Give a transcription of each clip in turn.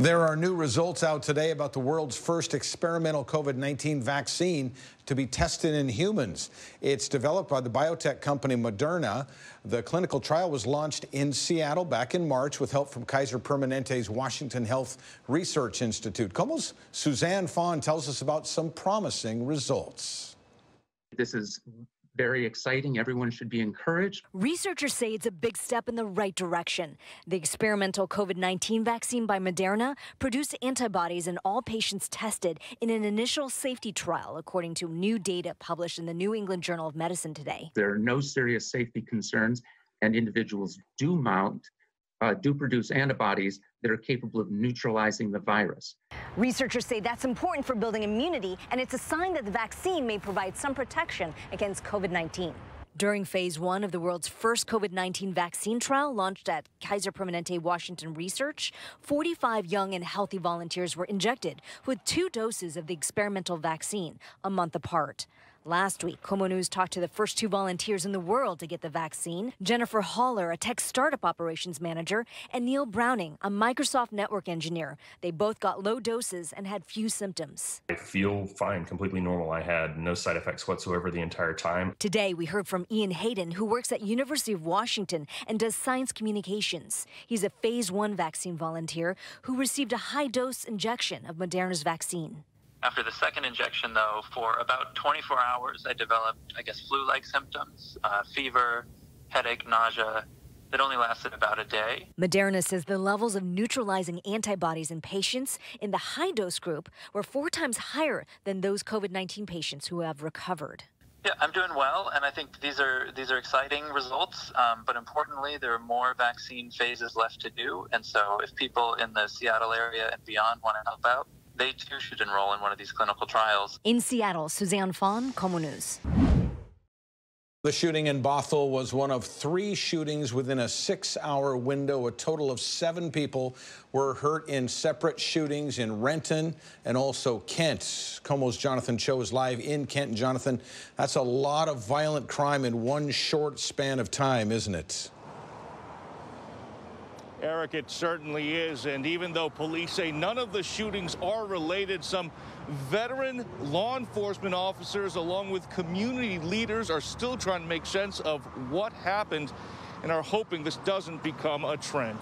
There are new results out today about the world's first experimental COVID 19 vaccine to be tested in humans. It's developed by the biotech company Moderna. The clinical trial was launched in Seattle back in March with help from Kaiser Permanente's Washington Health Research Institute. KOMO's Suzanne Phan tells us about some promising results. This is very exciting. Everyone should be encouraged. Researchers say it's a big step in the right direction. The experimental COVID 19 vaccine by Moderna produced antibodies in all patients tested in an initial safety trial, according to new data published in the New England Journal of Medicine today. There are no serious safety concerns, and individuals do mount, uh, do produce antibodies that are capable of neutralizing the virus. Researchers say that's important for building immunity, and it's a sign that the vaccine may provide some protection against COVID 19. During phase one of the world's first COVID 19 vaccine trial launched at Kaiser Permanente Washington Research, 45 young and healthy volunteers were injected with two doses of the experimental vaccine a month apart. Last week, KOMO News talked to the first two volunteers in the world to get the vaccine Jennifer Haller, a tech startup operations manager, and Neil Browning, a Microsoft network engineer. They both got low doses and had few symptoms. I feel fine, completely normal. I had no side effects whatsoever the entire time. Today, we heard from Ian Haydon, who works at University of Washington and does science communications. He's a phase one vaccine volunteer who received a high dose injection of Moderna's vaccine. After the second injection, though, for about 24 hours, I developed, I guess, flu like symptoms uh, fever, headache, nausea. That only lasted about a day. Moderna says the levels of neutralizing antibodies in patients in the high dose group were four times higher than those COVID 19 patients who have recovered. Yeah, I'm doing well, and I think these are these are exciting results. Um, but importantly, there are more vaccine phases left to do, and so if people in the Seattle area and beyond want to help out, they too should enroll in one of these clinical trials. In Seattle, Suzanne Phan, KOMO News. The shooting in Bothell was one of three shootings within a six hour window. A total of seven people were hurt in separate shootings in Renton and also Kent. KOMO's Jonathan Cho is live in Kent. Jonathan, that's a lot of violent crime in one short span of time, isn't it? Eric, it certainly is. And even though police say none of the shootings are related, some veteran law enforcement officers, along with community leaders, are still trying to make sense of what happened and are hoping this doesn't become a trend.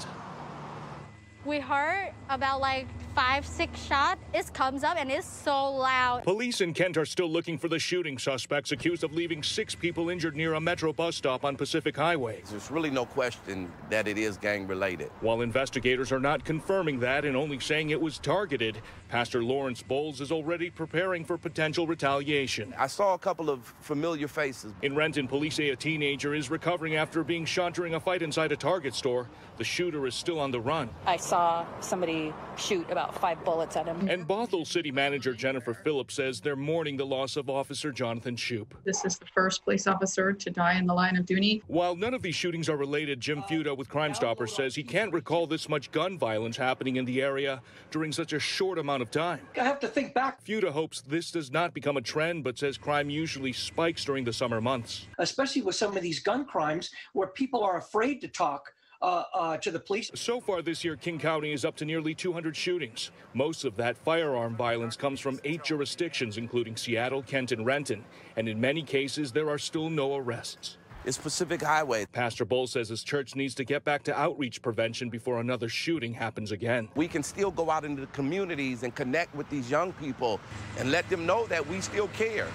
We heard about like five, six shots. It comes up and it's so loud. Police in Kent are still looking for the shooting suspects accused of leaving six people injured near a metro bus stop on Pacific Highway. There's really no question that it is gang related. While investigators are not confirming that and only saying it was targeted, Pastor Lawrence Bowles is already preparing for potential retaliation. I saw a couple of familiar faces. In Renton, police say a teenager is recovering after being shot during a fight inside a Target store. The shooter is still on the run. I saw somebody shoot about five bullets at him. And Bothell City Manager Jennifer Phillips says they're mourning the loss of Officer Jonathan Shoop. This is the first police officer to die in the line of duty. While none of these shootings are related, Jim Fuda with Crime Stoppers says he can't recall this much gun violence happening in the area during such a short amount of time. I have to think back. Fuda hopes this does not become a trend, but says crime usually spikes during the summer months. Especially with some of these gun crimes where people are afraid to talk uh, uh, to the police. So far this year, King County is up to nearly 200 shootings. Most of that firearm violence comes from eight jurisdictions, including Seattle, Kent, and Renton. And in many cases, there are still no arrests. It's Pacific Highway. Pastor Bull says his church needs to get back to outreach prevention before another shooting happens again. We can still go out into the communities and connect with these young people and let them know that we still care.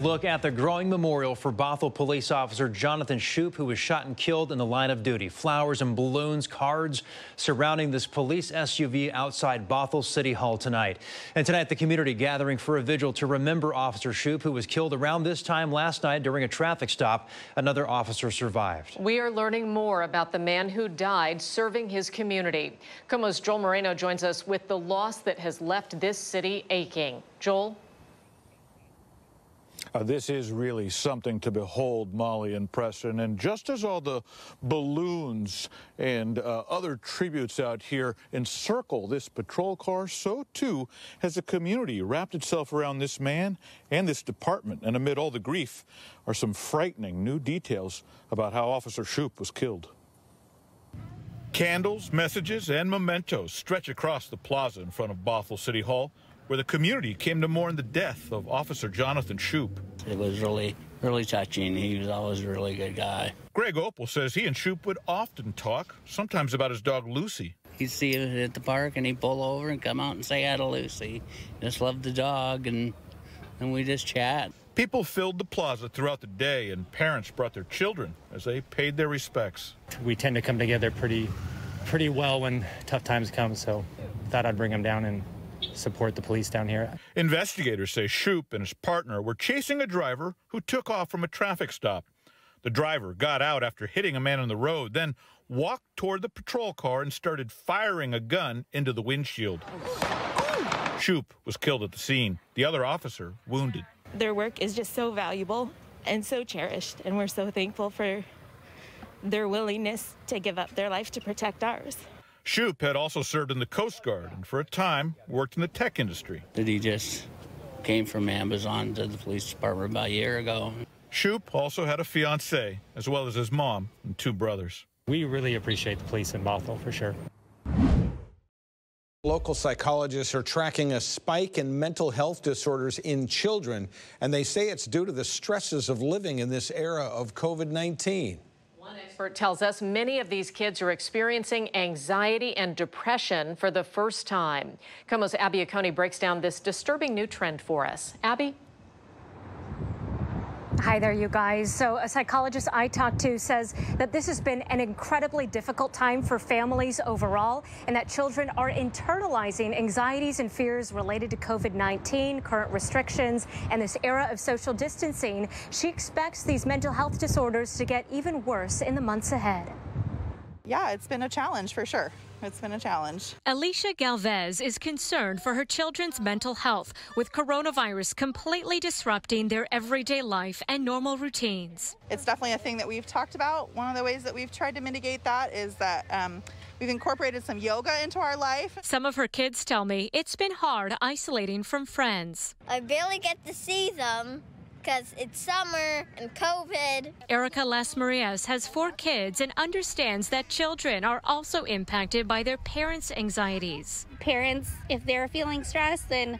Look at the growing memorial for Bothell police officer Jonathan Shoop, who was shot and killed in the line of duty. Flowers and balloons, cards surrounding this police SUV outside Bothell City Hall tonight. And tonight, the community gathering for a vigil to remember Officer Shoop, who was killed around this time last night during a traffic stop. Another officer survived. We are learning more about the man who died serving his community. KOMO's Joel Moreno joins us with the loss that has left this city aching. Joel? Uh, this is really something to behold, Molly and Preston. And just as all the balloons and uh, other tributes out here encircle this patrol car, so too has the community wrapped itself around this man and this department. And amid all the grief are some frightening new details about how Officer Shoop was killed. Candles, messages, and mementos stretch across the plaza in front of Bothell City Hall, where the community came to mourn the death of Officer Jonathan Shoop. It was really, really touching. He was always a really good guy. Greg Opal says he and Shoop would often talk, sometimes about his dog Lucy. He'd see it at the park and he'd pull over and come out and say hi to Lucy. Just loved the dog and and we just chat. People filled the plaza throughout the day and parents brought their children as they paid their respects. We tend to come together pretty pretty well when tough times come, so thought I'd bring them down and support the police down here. Investigators say Shoop and his partner were chasing a driver who took off from a traffic stop. The driver got out after hitting a man on the road, then walked toward the patrol car and started firing a gun into the windshield. Shoop was killed at the scene. The other officer wounded. Their work is just so valuable and so cherished, and we're so thankful for their willingness to give up their life to protect ours. Shoop had also served in the Coast Guard and for a time worked in the tech industry. That he just came from Amazon to the police department about a year ago. Shoop also had a fiance, as well as his mom and two brothers. We really appreciate the police in Bothell for sure. Local psychologists are tracking a spike in mental health disorders in children, and they say it's due to the stresses of living in this era of COVID 19. One expert tells us many of these kids are experiencing anxiety and depression for the first time. KOMO's Abby Acone breaks down this disturbing new trend for us. Abby? Hi there, you guys. So, a psychologist I talked to says that this has been an incredibly difficult time for families overall, and that children are internalizing anxieties and fears related to COVID 19, current restrictions, and this era of social distancing. She expects these mental health disorders to get even worse in the months ahead. Yeah, it's been a challenge for sure. It's been a challenge. Alicia Galvez is concerned for her children's mental health, with coronavirus completely disrupting their everyday life and normal routines. It's definitely a thing that we've talked about. One of the ways that we've tried to mitigate that is that um, we've incorporated some yoga into our life. Some of her kids tell me it's been hard isolating from friends. I barely get to see them because it's summer and COVID. Erica Las Marias has four kids and understands that children are also impacted by their parents' anxieties. Parents, if they're feeling stressed, then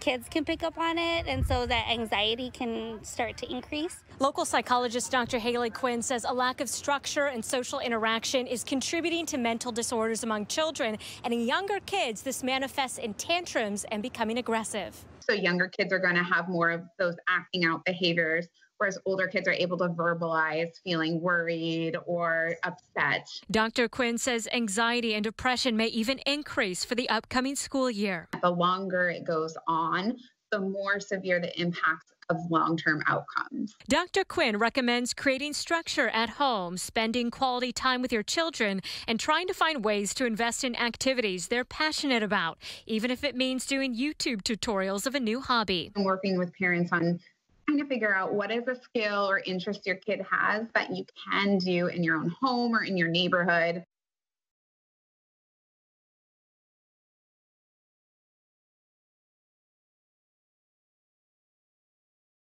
kids can pick up on it, and so that anxiety can start to increase. Local psychologist Dr. Haley Quinn says a lack of structure and social interaction is contributing to mental disorders among children, and in younger kids, this manifests in tantrums and becoming aggressive. So younger kids are going to have more of those acting out behaviors, whereas older kids are able to verbalize feeling worried or upset. Dr. Quinn says anxiety and depression may even increase for the upcoming school year. The longer it goes on, the more severe the impacts of long term outcomes. Dr. Quinn recommends creating structure at home, spending quality time with your children, and trying to find ways to invest in activities they're passionate about, even if it means doing YouTube tutorials of a new hobby. I'm working with parents on trying to figure out what is a skill or interest your kid has that you can do in your own home or in your neighborhood.